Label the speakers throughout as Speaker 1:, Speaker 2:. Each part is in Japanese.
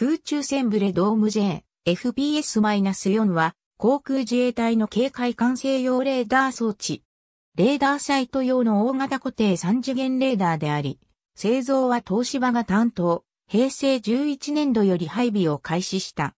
Speaker 1: 空中戦ブレドーム J、FPS-4 は、航空自衛隊の警戒管制用レーダー装置。レーダーサイト用の大型固定3次元レーダーであり、製造は東芝が担当、平成11年度より配備を開始した。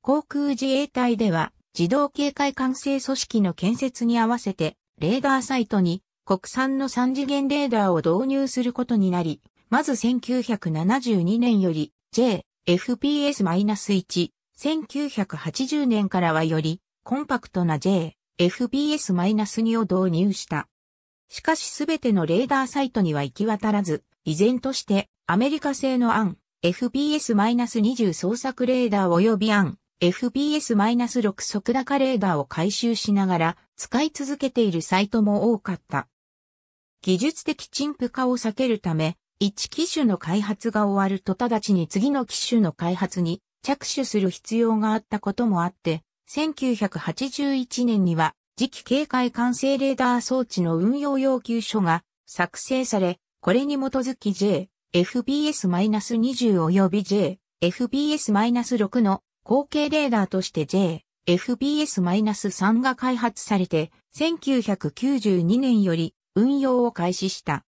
Speaker 1: 航空自衛隊では、自動警戒管制組織の建設に合わせて、レーダーサイトに国産の3次元レーダーを導入することになり、まず1972年より J、FPS-1、1980年からはよりコンパクトな J、FPS-2 を導入した。しかしすべてのレーダーサイトには行き渡らず、依然としてアメリカ製のアン、FPS-20 操作レーダー及びアン、FPS-6 速高レーダーを回収しながら使い続けているサイトも多かった。技術的陳腐化を避けるため、一機種の開発が終わると直ちに次の機種の開発に着手する必要があったこともあって、1981年には次期警戒管制レーダー装置の運用要求書が作成され、これに基づき J、FPS-20 及び J、FPS-6 の後継レーダーとして J、FPS-3 が開発されて、1992年より運用を開始した。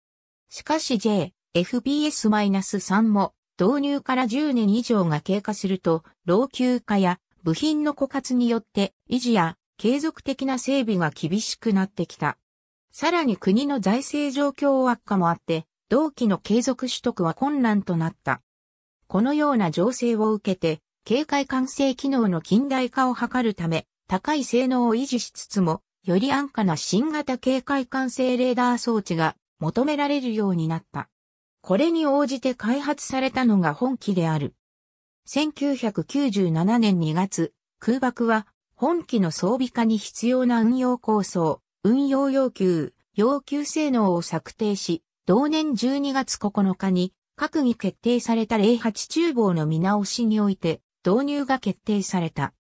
Speaker 1: しかし J、FPS-3 も導入から10年以上が経過すると、老朽化や部品の枯渇によって維持や継続的な整備が厳しくなってきた。さらに国の財政状況悪化もあって、同期の継続取得は困難となった。このような情勢を受けて、警戒管制機能の近代化を図るため、高い性能を維持しつつも、より安価な新型警戒管制レーダー装置が求められるようになった。これに応じて開発されたのが本機である。1997年2月、空爆は本機の装備化に必要な運用構想、運用要求、要求性能を策定し、同年12月9日に閣議決定された08厨房の見直しにおいて導入が決定された。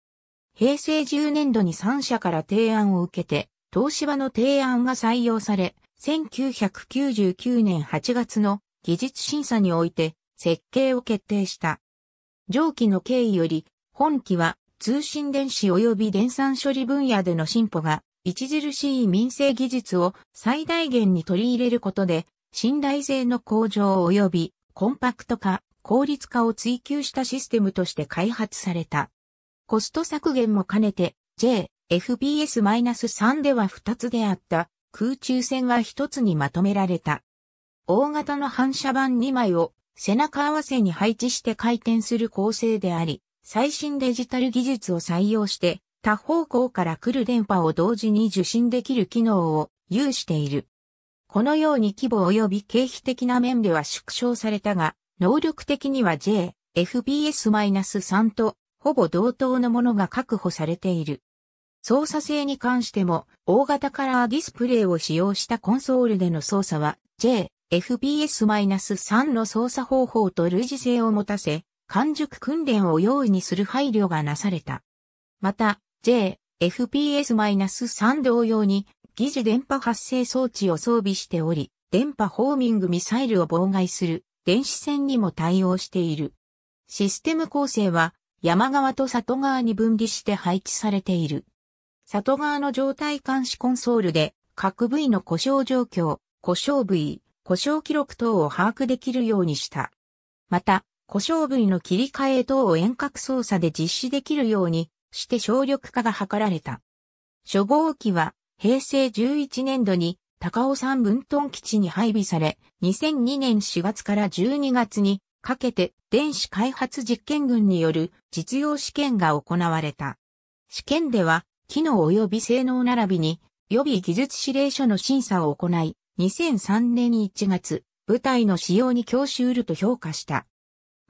Speaker 1: 平成10年度に3社から提案を受けて、東芝の提案が採用され、1999年8月の技術審査において設計を決定した。上記の経緯より、本機は通信電子及び電算処理分野での進歩が著しい民生技術を最大限に取り入れることで、信頼性の向上及びコンパクト化、効率化を追求したシステムとして開発された。コスト削減も兼ねて J、FPS-3 では2つであった空中戦が1つにまとめられた。大型の反射板2枚を背中合わせに配置して回転する構成であり、最新デジタル技術を採用して多方向から来る電波を同時に受信できる機能を有している。このように規模及び経費的な面では縮小されたが、能力的には J、FPS-3 とほぼ同等のものが確保されている。操作性に関しても大型カラーディスプレイを使用したコンソールでの操作は J、FPS-3 の操作方法と類似性を持たせ、完熟訓練を容易にする配慮がなされた。また、J、FPS-3 同様に疑似電波発生装置を装備しており、電波ホーミングミサイルを妨害する電子戦にも対応している。システム構成は山側と里側に分離して配置されている。里側の状態監視コンソールで各部位の故障状況、故障部位、故障記録等を把握できるようにした。また、故障部位の切り替え等を遠隔操作で実施できるようにして省力化が図られた。初号機は平成11年度に高尾山分屯基地に配備され、2002年4月から12月にかけて電子開発実験群による実用試験が行われた。試験では、機能及び性能並びに予備技術指令書の審査を行い、2003年1月、部隊の使用に教習ると評価した。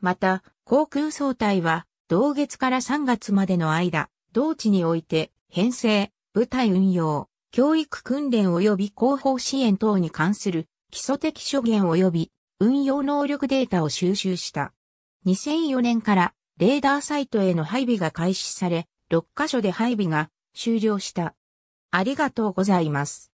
Speaker 1: また、航空総隊は、同月から3月までの間、同地において、編成、部隊運用、教育訓練及び広報支援等に関する基礎的諸言及び運用能力データを収集した。2004年からレーダーサイトへの配備が開始され、6カ所で配備が終了した。ありがとうございます。